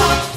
ション